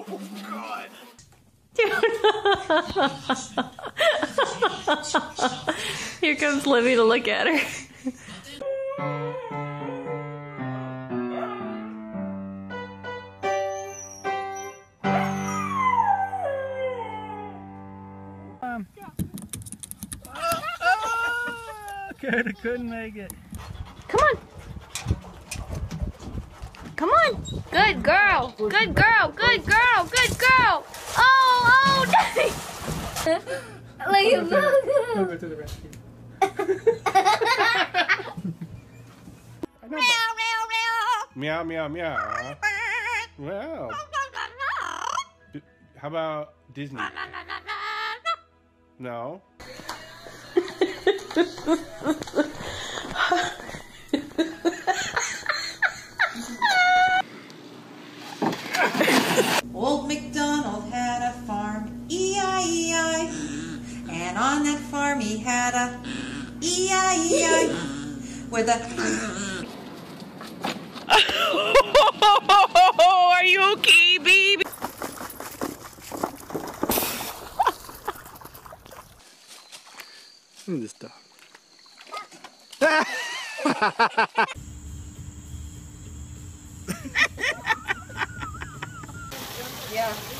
Here comes Livy to look at her. Could couldn't make it. Come on. Come on. Good girl. Good girl. Good girl. Good girl. Oh, oh, nice. Look at We'll go to the rescue. Meow meow meow. Meow, meow, Well, d- how about Disney? No. Had a E-I-E-I. With a Are you okay, baby? Look at this dog. yeah.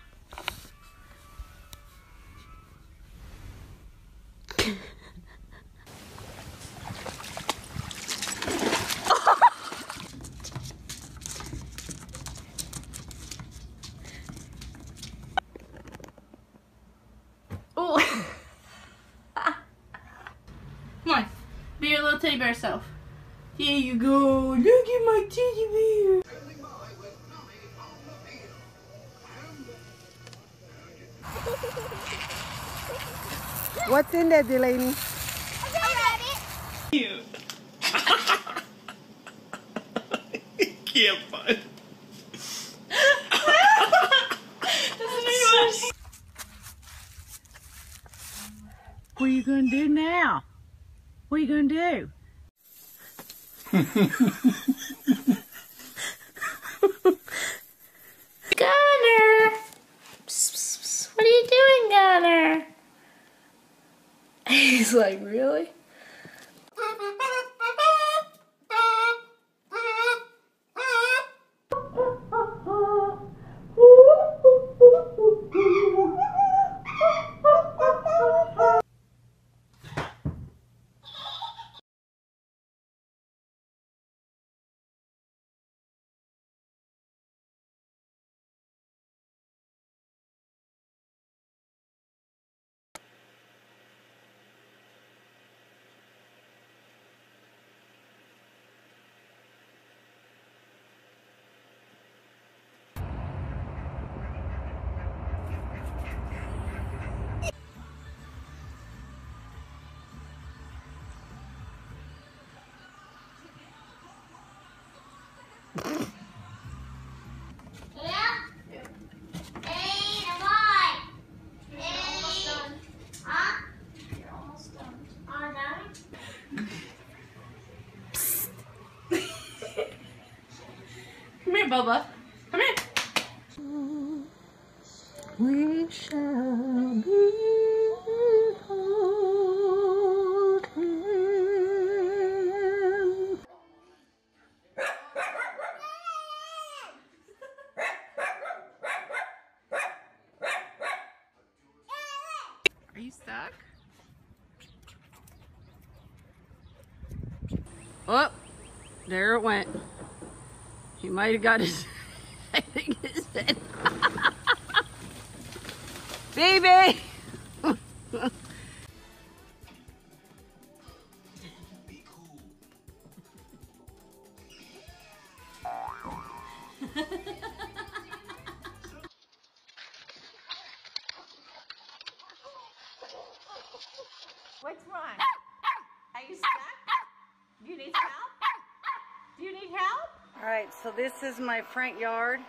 Oh. Come on, be your little teddy bear self. Here you go. Look at my teddy bear. What's in there, Delaney? Cute. Can't What are you gonna do now? What are you gonna do? Gunner! Psst, psst, psst. What are you doing, Gunner? He's like, really? Come here, Bubba. Come here. We shall behold him. Are you stuck? Oh, there it went. He might have got his, I think his head. Baby! All right, so this is my front yard,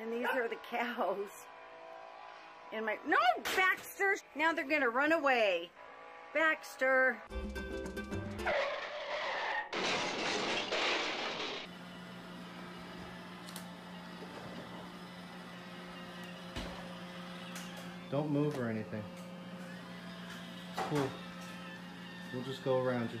and these are the cows. In my no, Baxter! Now they're gonna run away. Baxter. Don't move or anything. Cool. We'll just go around you.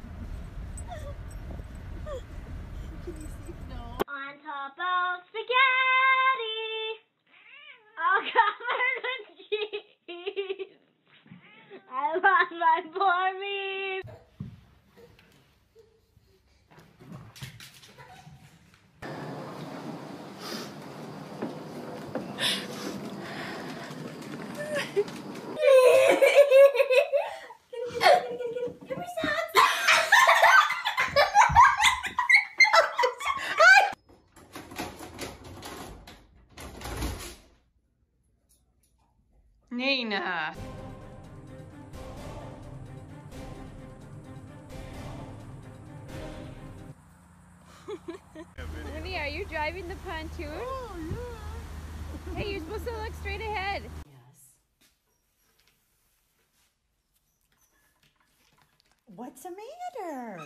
Nina. Uh, Honey, are you driving the pontoon? Oh, hey, you're supposed to look straight ahead. What's the matter?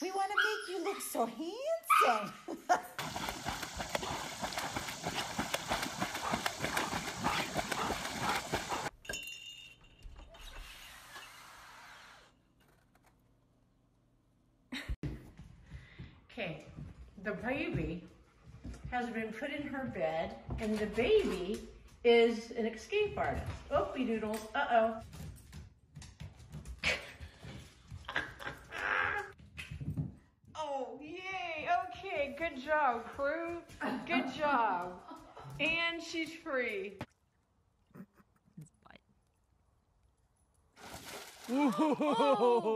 We want to make you look so handsome. Okay, the baby has been put in her bed, and the baby is an escape artist. Oopie doodles, uh oh. oh, yay, okay, good job, crew. Good job. And she's free. Whoa.